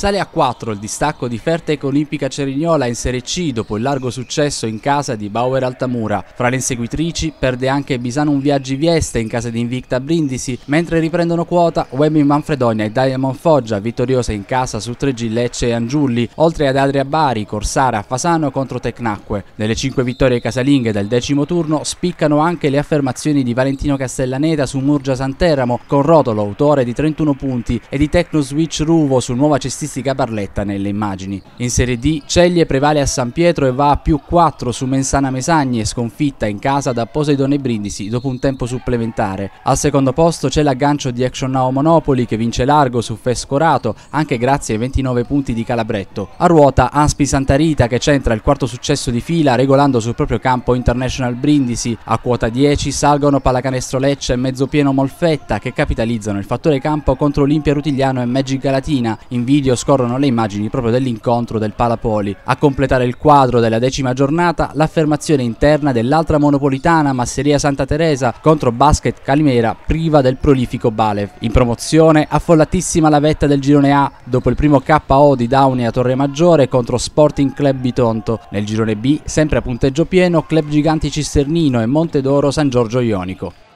Sale a 4 il distacco di Fertec Olimpica Cerignola in Serie C dopo il largo successo in casa di Bauer Altamura. Fra le inseguitrici perde anche Bisanum Viaggi Vieste in casa di Invicta Brindisi, mentre riprendono quota Webby Manfredonia e Diamond Foggia, vittoriose in casa su 3G Lecce e Angiulli, oltre ad Adria Bari, Corsara, Fasano contro Tecnacque. Nelle 5 vittorie casalinghe del decimo turno spiccano anche le affermazioni di Valentino Castellaneta su Murgia Santeramo, con Rotolo, autore di 31 punti, e di Tecno Switch Ruvo su Nuova Cestistica statistica Barletta nelle immagini. In Serie D Ceglie prevale a San Pietro e va a più 4 su Mensana Mesagni e sconfitta in casa da Poseidone Brindisi dopo un tempo supplementare. Al secondo posto c'è l'aggancio di Action Now Monopoli che vince largo su Fescorato anche grazie ai 29 punti di Calabretto. A ruota Aspi Santa Rita che centra il quarto successo di fila regolando sul proprio campo International Brindisi. A quota 10 salgono Pallacanestro Lecce e Mezzopieno Molfetta che capitalizzano il fattore campo contro Olimpia Rutigliano e Magic Galatina. In video scorrono le immagini proprio dell'incontro del Palapoli. A completare il quadro della decima giornata, l'affermazione interna dell'altra monopolitana Masseria Santa Teresa contro Basket Calimera priva del prolifico Balev. In promozione, affollatissima la vetta del girone A dopo il primo KO di Downey a Torre Maggiore contro Sporting Club Bitonto. Nel girone B, sempre a punteggio pieno, Club Giganti Cisternino e Montedoro San Giorgio Ionico.